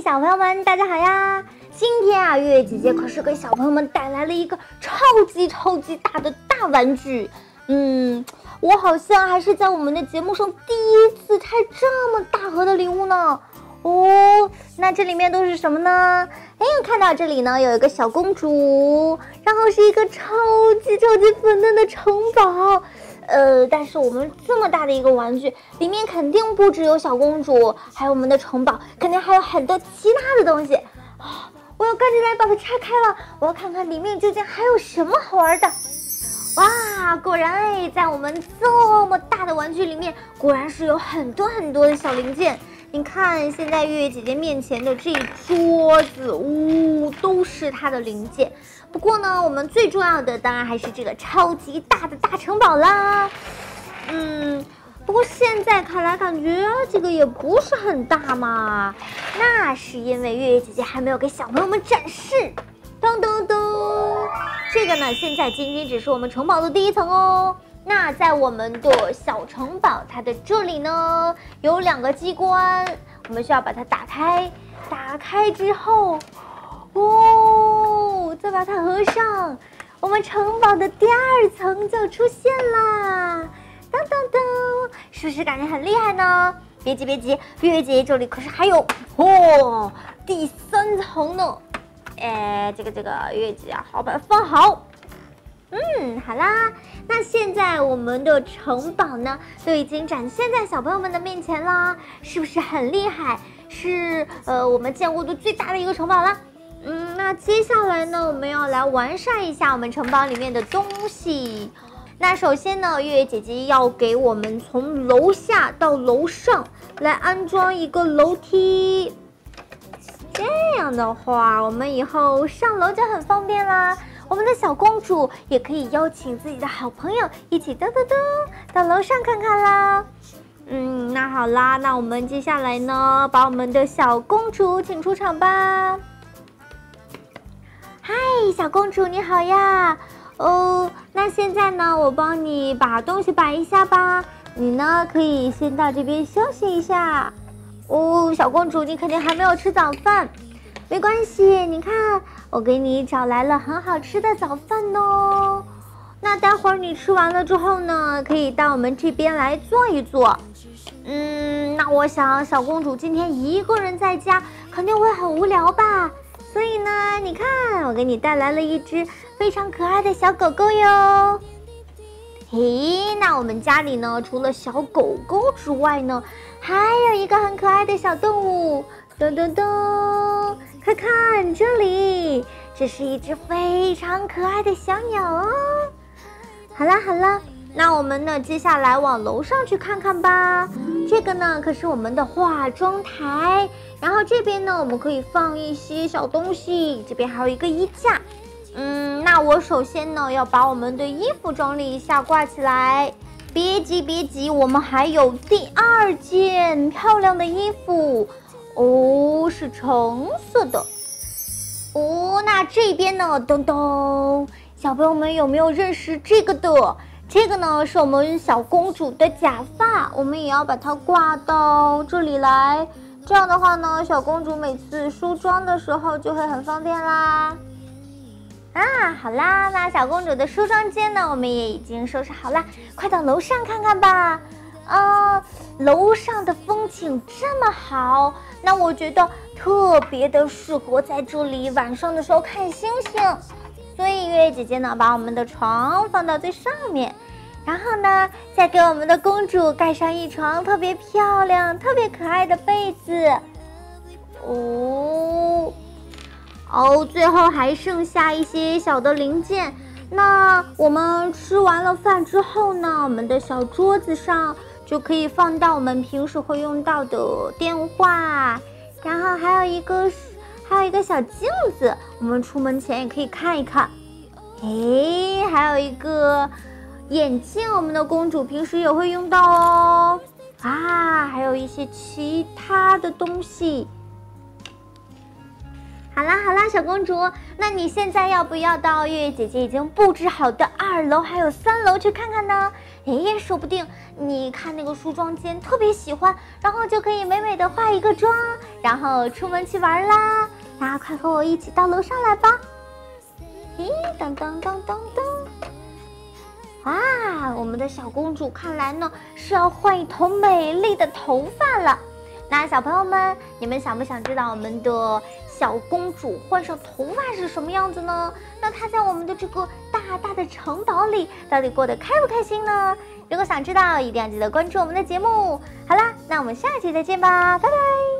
小朋友们，大家好呀！今天啊，月月姐姐可是给小朋友们带来了一个超级超级大的大玩具。嗯，我好像还是在我们的节目上第一次拆这么大盒的礼物呢。哦，那这里面都是什么呢？哎，看到这里呢，有一个小公主，然后是一个超级超级粉嫩的城堡。呃，但是我们这么大的一个玩具，里面肯定不只有小公主，还有我们的城堡，肯定还有很多其他的东西。啊，我要赶紧来把它拆开了，我要看看里面究竟还有什么好玩的。哇，果然哎，在我们这么大的玩具里面，果然是有很多很多的小零件。你看，现在月月姐姐面前的这一桌子，呜，都是它的零件。不过呢，我们最重要的当然还是这个超级大的大城堡啦。嗯，不过现在看来感觉这个也不是很大嘛。那是因为月月姐姐还没有给小朋友们展示。噔噔噔，这个呢，现在仅仅只是我们城堡的第一层哦。那在我们的小城堡，它的这里呢有两个机关，我们需要把它打开。打开之后，哦，再把它合上，我们城堡的第二层就出现啦！噔噔噔，是不是感觉很厉害呢？别急别急，月月姐姐这里可是还有哦，第三层呢。哎，这个这个月月姐啊好，把它放好。嗯，好啦，那现在我们的城堡呢，都已经展现在小朋友们的面前啦，是不是很厉害？是呃，我们见过的最大的一个城堡啦。嗯，那接下来呢，我们要来完善一下我们城堡里面的东西。那首先呢，月月姐姐要给我们从楼下到楼上来安装一个楼梯，这样的话，我们以后上楼就很方便啦。我们的小公主也可以邀请自己的好朋友一起噔噔噔到楼上看看啦。嗯，那好啦，那我们接下来呢，把我们的小公主请出场吧。小公主你好呀。哦，那现在呢，我帮你把东西摆一下吧。你呢，可以先到这边休息一下。哦，小公主，你肯定还没有吃早饭。没关系，你看我给你找来了很好吃的早饭哦。那待会儿你吃完了之后呢，可以到我们这边来坐一坐。嗯，那我想小公主今天一个人在家肯定会很无聊吧？所以呢，你看我给你带来了一只非常可爱的小狗狗哟。嘿，那我们家里呢，除了小狗狗之外呢，还有一个很可爱的小动物。噔噔噔。快看这里，这是一只非常可爱的小鸟哦。好啦好啦，那我们呢，接下来往楼上去看看吧。这个呢，可是我们的化妆台。然后这边呢，我们可以放一些小东西。这边还有一个衣架。嗯，那我首先呢，要把我们的衣服整理一下，挂起来。别急别急，我们还有第二件漂亮的衣服。哦，是橙色的。哦，那这边呢？噔噔，小朋友们有没有认识这个的？这个呢，是我们小公主的假发，我们也要把它挂到这里来。这样的话呢，小公主每次梳妆的时候就会很方便啦。啊，好啦，那小公主的梳妆间呢，我们也已经收拾好了，快到楼上看看吧。啊，楼上的风景这么好。那我觉得特别的适合在这里晚上的时候看星星，所以月月姐姐呢把我们的床放到最上面，然后呢再给我们的公主盖上一床特别漂亮、特别可爱的被子。哦，哦，最后还剩下一些小的零件。那我们吃完了饭之后呢，我们的小桌子上。就可以放到我们平时会用到的电话，然后还有一个，还有一个小镜子，我们出门前也可以看一看。哎，还有一个眼镜，我们的公主平时也会用到哦。啊，还有一些其他的东西。好啦好啦，小公主，那你现在要不要到月月姐姐已经布置好的二楼还有三楼去看看呢？哎，说不定你看那个梳妆间特别喜欢，然后就可以美美的化一个妆，然后出门去玩啦。大家快和我一起到楼上来吧！咦，噔噔噔噔噔！哇，我们的小公主看来呢是要换一头美丽的头发了。那小朋友们，你们想不想知道我们的小公主换上头发是什么样子呢？那她在我们的这个大大的城堡里，到底过得开不开心呢？如果想知道，一定要记得关注我们的节目。好啦，那我们下期再见吧，拜拜。